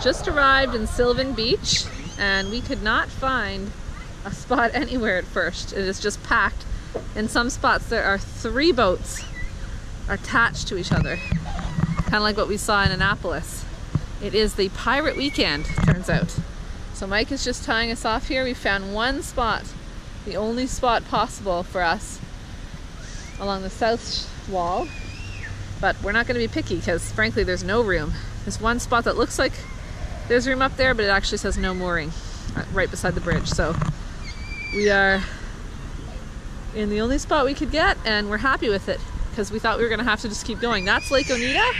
just arrived in Sylvan Beach and we could not find a spot anywhere at first. It is just packed. In some spots there are three boats attached to each other. Kind of like what we saw in Annapolis. It is the pirate weekend, turns out. So Mike is just tying us off here. We found one spot, the only spot possible for us along the south wall. But we're not going to be picky because frankly there's no room. There's one spot that looks like there's room up there, but it actually says no mooring uh, right beside the bridge. So we are in the only spot we could get and we're happy with it because we thought we were going to have to just keep going. That's Lake Oneida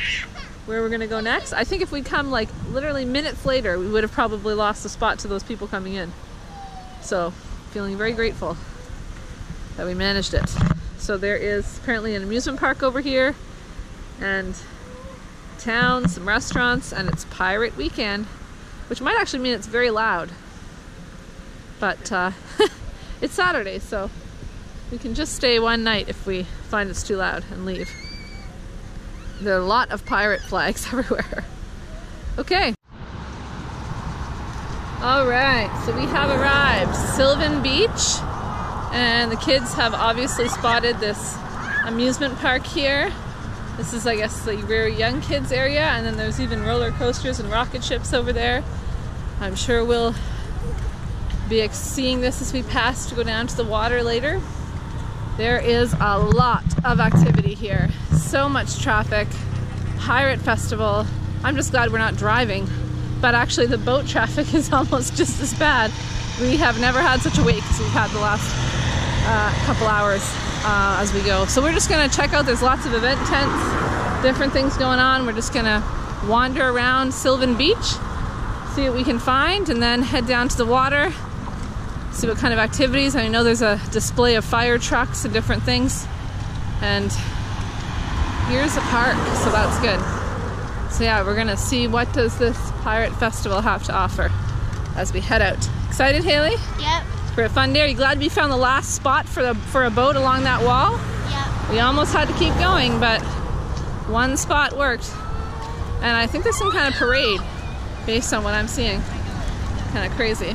where we're gonna go next. I think if we'd come like literally minutes later, we would have probably lost the spot to those people coming in. So, feeling very grateful that we managed it. So there is apparently an amusement park over here and town, some restaurants, and it's pirate weekend, which might actually mean it's very loud. But uh, it's Saturday, so we can just stay one night if we find it's too loud and leave. There are a lot of pirate flags everywhere. Okay. All right, so we have arrived. Sylvan Beach. And the kids have obviously spotted this amusement park here. This is, I guess, the very young kids area. And then there's even roller coasters and rocket ships over there. I'm sure we'll be seeing this as we pass to go down to the water later. There is a lot of activity here. So much traffic. Pirate Festival. I'm just glad we're not driving. But actually the boat traffic is almost just as bad. We have never had such a wait as we've had the last uh, couple hours uh, as we go. So we're just gonna check out, there's lots of event tents, different things going on. We're just gonna wander around Sylvan Beach, see what we can find, and then head down to the water see what kind of activities. I know there's a display of fire trucks and different things. And here's a park, so that's good. So yeah, we're gonna see what does this pirate festival have to offer as we head out. Excited, Haley? Yep. A fun day. Are you glad we found the last spot for the for a boat along that wall? Yep. We almost had to keep going, but one spot worked. And I think there's some kind of parade based on what I'm seeing. Kind of crazy.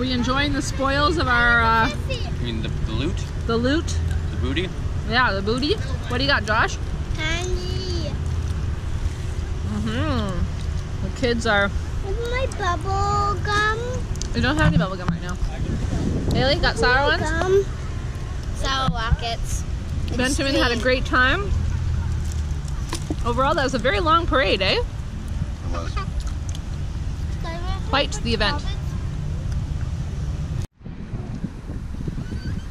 enjoying the spoils of our... Uh, you mean the, the loot? The loot. The booty? Yeah, the booty. What do you got, Josh? Candy. Mm-hmm. The kids are... Where's my bubble gum? We don't have any bubble gum right now. Haley, got sour ones? Gum. Sour rockets. Benjamin had a great time. Overall, that was a very long parade, eh? It was. Quite the event.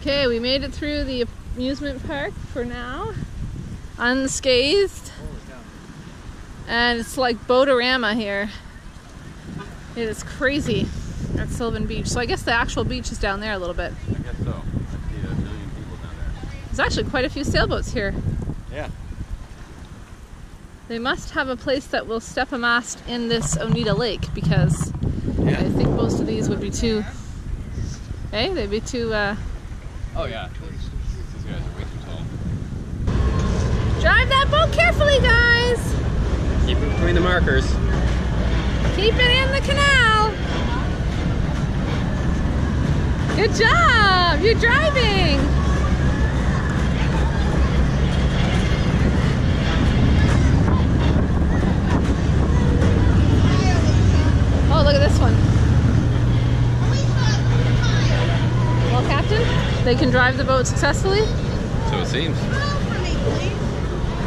Okay, we made it through the amusement park for now, unscathed. And it's like Boatorama here. It is crazy at Sylvan Beach. So I guess the actual beach is down there a little bit. I guess so. I see a million people down There's actually quite a few sailboats here. Yeah. They must have a place that will step a mast in this Oneida Lake because I think most of these would be too. Hey, they'd be too. Uh, Oh yeah. These guys are way too tall. drive that boat carefully, guys. Keep it between the markers. Keep it in the canal. Good job. You're driving. Oh, look at this one. Well, Captain, they can drive the boat successfully. So it seems.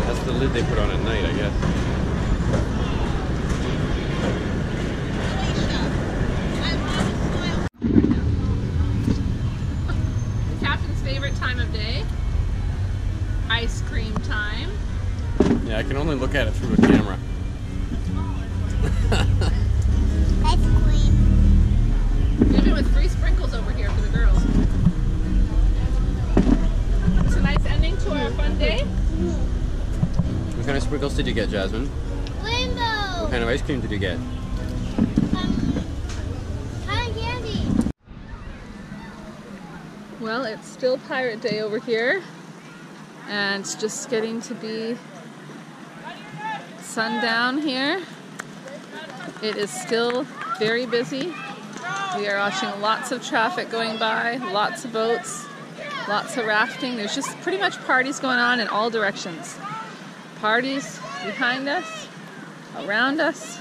That's the lid they put on at night, I guess. The captain's favorite time of day. Ice cream time. Yeah, I can only look at it through a camera. To our fun day. What kind of sprinkles did you get, Jasmine? Rainbow. What kind of ice cream did you get? Um, cotton candy. Well, it's still Pirate Day over here, and it's just getting to be sundown here. It is still very busy. We are watching lots of traffic going by, lots of boats, lots of rafting. There's just pretty much parties going on in all directions. Parties behind us, around us,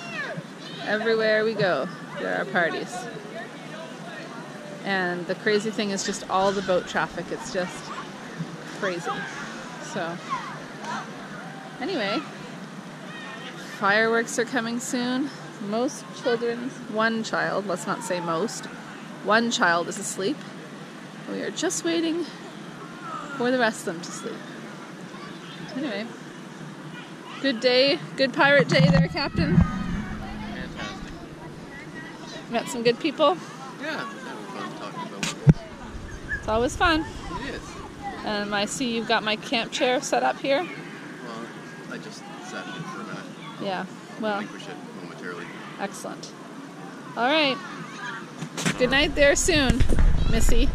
everywhere we go, there are parties. And the crazy thing is just all the boat traffic. It's just crazy. So, anyway, fireworks are coming soon. Most children, one child, let's not say most, one child is asleep. We are just waiting for the rest of them to sleep. Anyway, good day, good pirate day there, Captain. Fantastic. Met some good people. Yeah, having fun talking about It's always fun. It is. Um, I see you've got my camp chair set up here. Well, I just sat in it for a minute. Yeah, well, Relinquish it momentarily. excellent. All right. Good night there soon, Missy.